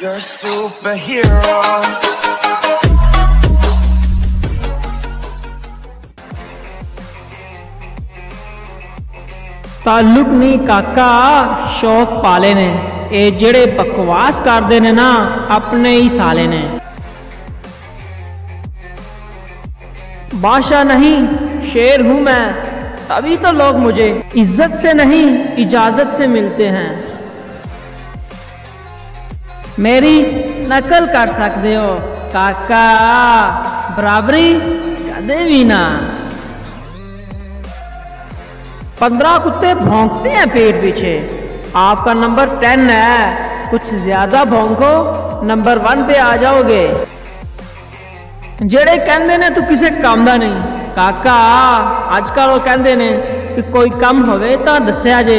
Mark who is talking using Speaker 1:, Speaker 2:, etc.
Speaker 1: You're a superhero.
Speaker 2: ਤਾਲੁਕ ਨਹੀਂ ਕਾਕਾ ਸ਼ੌਕ ਪਾਲੇ ਨੇ ਇਹ ਜਿਹੜੇ ਬਕਵਾਸ ਕਰਦੇ ਨੇ ਨਾ ਆਪਣੇ ਹੀ ਸਾਲੇ ਨੇ बादशाह नहीं शेर हूं मैं तभी तो लोग मुझे इज्जत से नहीं इजाजत से मिलते हैं मेरी नकल कर सकते हो काका बराबरी कदे भी ना पंद्रह कुत्ते भौंकते हैं पेट पीछे आपका नंबर टेन है कुछ ज्यादा भौंको नंबर वन पे आ जाओगे ਜਿਹੜੇ ਕਹਿੰਦੇ ਨੇ ਤੂੰ ਕਿਸੇ ਕੰਮ ਦਾ ਨਹੀਂ ਕਾਕਾ ਅੱਜ ਕੱਲ ਉਹ ਕਹਿੰਦੇ ਨੇ ਕਿ ਕੋਈ ਕੰਮ ਹੋਵੇ ਤਾਂ ਦੱਸਿਆ ਜੇ